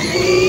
Peace.